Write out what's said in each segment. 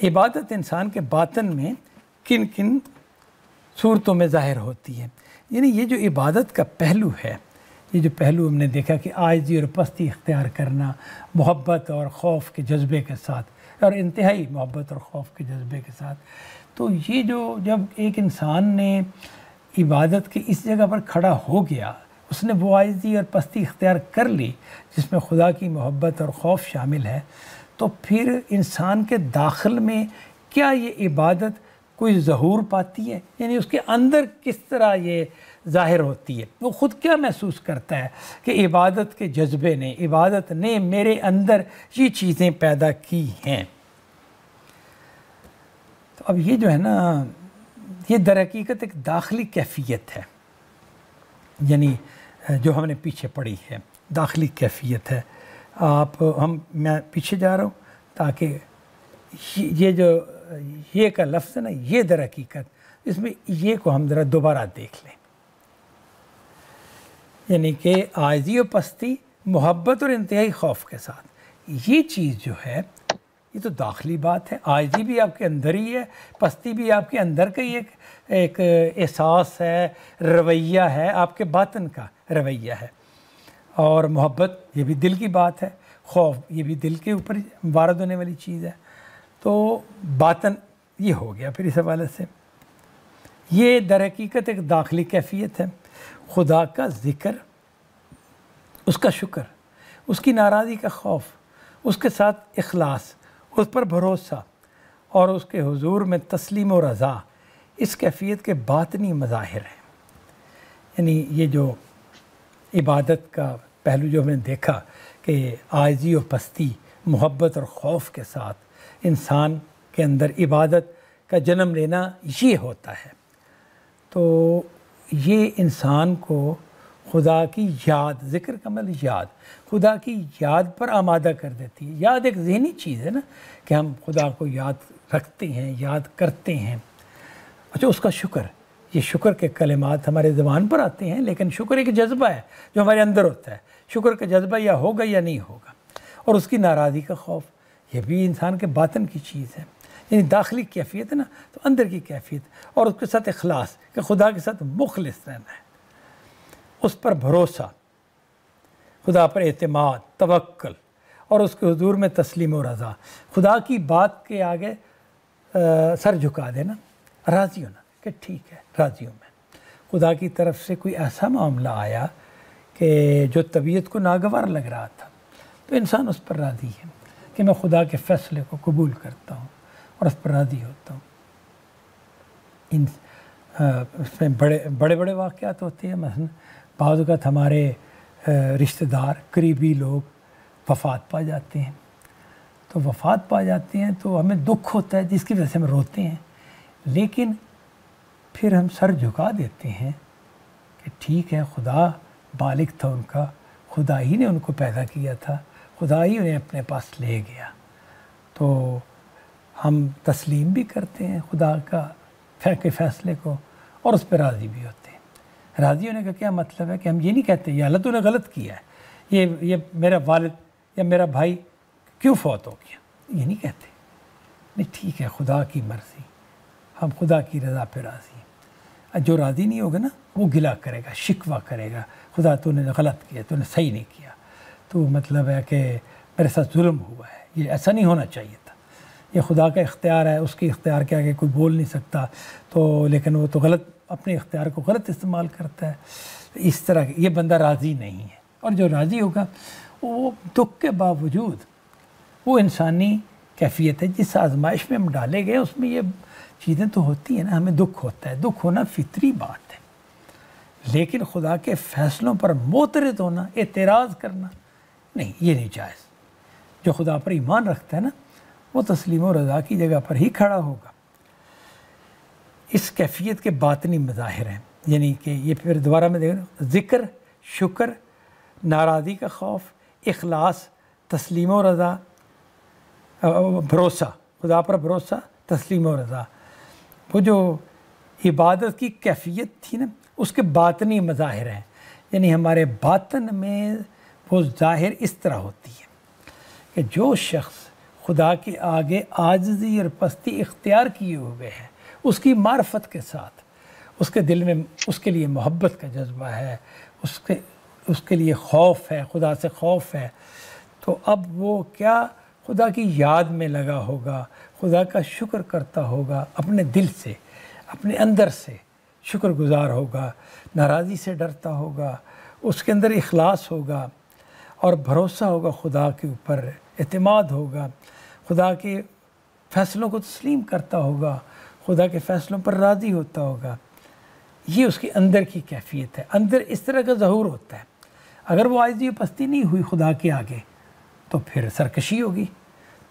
इबादत इंसान के बातन में किन किन सूरतों में ज़ाहिर होती है। यानी ये जो इबादत का पहलू है, ये जो पहलू हमने देखा कि आयजी और पस्ती इख्तियार करना, मोहब्बत और खौफ के जज्बे के साथ, और इंतहाई मोहब्बत और खौफ के जज्बे के साथ तो ये जो जब एक इंसान ने इबादत के इस जगह पर खड़ा हो गया, उसने वो आयजी और पस्ती इख्तियार कर ली, जिसमें खुदा की मोहब्बत और खौफ शामिल है तो फिर इंसान के दाखिल में क्या ये इबादत कोई ज़हूर पाती है? यानी उसके अंदर किस तरह ये ज़ाहिर होती है? वो ख़ुद क्या महसूस करता है कि इबादत के जज्बे ने, इबादत ने मेरे अंदर ये चीज़ें पैदा की हैं? तो अब ये जो है ना, ये दर हकीकत एक दाखिली कैफियत है। यानी, जो हमने पीछे पढ़ी है, दाखिली कैफियत है। आप, हम, मैं पीछे जा रहा हूँ ताकि ये जो, ये का लफ्ज़ है ना, ये दर हकीकत, इसमें ये को हम ज़रा दोबारा देख लें। यानी कि आजी और पस्ती, मोहब्बत और इंतहाई खौफ के साथ। ये चीज़ जो है, ये तो दाखिली बात है। आजी भी आपके अंदर ही है, पस्ती भी आपके अंदर का ही एक एक एहसास है, रवैया है, आपके बातन का रवैया है। और मोहब्बत, ये भी दिल की बात है। खौफ, ये भी दिल के ऊपर वारद होने वाली चीज़ है। तो बातन ये हो गया फिर इस हवाले से। ये दर हकीकत एक दाखिली कैफियत है। खुदा का ज़िक्र, उसका शुक्र, उसकी नाराज़गी का खौफ, उसके साथ अखलास उस पर भरोसा और उसके हुजूर में तस्लीम और रज़ा, इस कैफियत के बातनी मज़ाहिर हैं। यानी ये जो इबादत का पहलू जो हमने देखा कि आजी और पस्ती, मोहब्बत और खौफ के साथ इंसान के अंदर इबादत का जन्म लेना ये होता है। तो ये इंसान को खुदा की याद, ज़िक्र कमल याद, खुदा की याद पर आमादा कर देती है। याद एक जहनी चीज़ है ना, कि हम खुदा को याद रखते हैं, याद करते हैं। अच्छा उसका शुक्र ये शुक्र के कलिमात हमारे ज़बान पर आते हैं लेकिन शुक्र एक जज्बा है जो हमारे अंदर होता है। शुक्र का जज्बा या होगा या नहीं होगा। और उसकी नाराज़गी का खौफ ये भी इंसान के बातन की चीज़ है। यानी दाखिली कैफियत है ना तो अंदर की कैफियत और उसके साथ अखलास कि खुदा के साथ मुखलिस रहना है। उस पर भरोसा खुदा पर अतमाद तवक्ल और उसके हजूर में तस्लीम रज़ा। खुदा की बात के आगे आ, सर झुका देना राज़ी होना। कि ठीक है राज़ी हूँ मैं। खुदा की तरफ़ से कोई ऐसा मामला आया कि जो तबीयत को नागवार लग रहा था तो इंसान उस पर राज़ी है कि मैं खुदा के फ़ैसले को कबूल करता हूँ और उस पर राज़ी होता हूँ। इन उसमें बड़े बड़े बड़े वाक़ात होते हैं। मसलन बाज़त हमारे रिश्तेदार, करीबी लोग वफ़ात पा जाते हैं। तो वफ़ात पा जाते हैं तो हमें दुख होता है जिसकी वजह से हम रोते हैं। लेकिन फिर हम सर झुका देते हैं कि ठीक है, खुदा बालिक था उनका खुदा ही ने उनको पैदा किया था खुदा ही उन्हें अपने पास ले गया। तो हम तस्लीम भी करते हैं खुदा का के फ़ैसले को और उस पर राज़ी भी होते हैं। राज़ी होने का क्या मतलब है कि हम ये नहीं कहते, ये अल्लाह तूने गलत किया है, ये ये मेरा वालिद या मेरा भाई क्यों फौत हो गया? ये नहीं कहते, नहीं, ठीक है, खुदा की मर्ज़ी। हम खुदा की रज़ा पे राज़ी हैं। जो राज़ी नहीं होगा ना, वो गिला करेगा, शिकवा करेगा। खुदा तूने गलत किया, तूने सही नहीं किया। तो मतलब है कि मेरे साथ जुल्म हुआ है। ये ऐसा नहीं होना चाहिए था। ये खुदा का इख्तियार है, उसके इख्तियार के आगे कोई बोल नहीं सकता। तो लेकिन वो तो गलत, अपने इख्तियार को गलत इस्तेमाल करता है। इस तरह ये बंदा राज़ी नहीं है। और जो राज़ी होगा, वो दुख के बावजूद, वो इंसानी कैफियत है, जिस आजमाइश में हम डाले गए, उसमें ये चीज़ें तो होती हैं ना, हमें दुख होता है। दुख होना फितरी बात है। लेकिन खुदा के फ़ैसलों पर मोतरद होना, एतराज़ करना, नहीं, ये नहीं जायज़। जो खुदा पर ईमान रखता है ना, वो तस्लीम रज़ा की जगह पर ही खड़ा होगा। इस कैफियत के बातनी मज़ाहिर हैं। यानी कि ये फिर दोबारा में देख, ज़िक्र, शुक्र नाराज़ी का खौफ अखलास तस्लीम रज़ा भरोसा, खुदा पर भरोसा, तस्लीम और रज़ा। वो जो इबादत की कैफियत थी ना, उसके बातनी मज़ाहिर हैं। यानी हमारे बातन में वो ज़ाहिर इस तरह होती है कि जो शख्स खुदा के आगे आजजी और पस्ती इख्तियार किए हुए है, उसकी मार्फत के साथ, उसके दिल में, उसके लिए मोहब्बत का जज्बा है, उसके उसके लिए खौफ है, खुदा से खौफ है तो अब वो क्या खुदा की याद में लगा होगा, खुदा का शुक्र करता होगा अपने दिल से, अपने अंदर से शुक्रगुजार होगा, नाराज़ी से डरता होगा, उसके अंदर इखलास होगा और भरोसा होगा खुदा के ऊपर अतमाद होगा, खुदा के फ़ैसलों को तस्लीम करता होगा, खुदा के फ़ैसलों पर राज़ी होता होगा। ये उसके अंदर की कैफियत है। अंदर इस तरह का जहूर होता है। अगर वो आयजी पस्ती नहीं हुई खुदा के आगे तो फिर सरकशी होगी।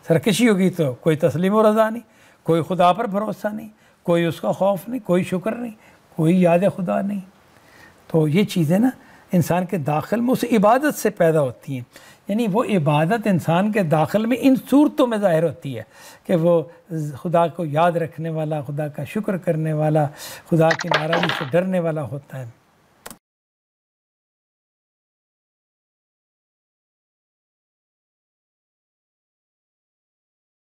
सरकशी होगी तो कोई तस्लीम और रज़ा नहीं, कोई खुदा पर भरोसा नहीं, कोई उसका खौफ नहीं, कोई शुक्र नहीं, कोई याद खुदा नहीं। तो ये चीज़ें ना इंसान के दाखिल में उस इबादत से पैदा होती हैं। यानी वो इबादत इंसान के दाखिल में इन सूरतों में ज़ाहिर होती है कि वो खुदा को याद रखने वाला, खुदा का शुक्र करने वाला, खुदा की नाराज़ी से डरने वाला होता है।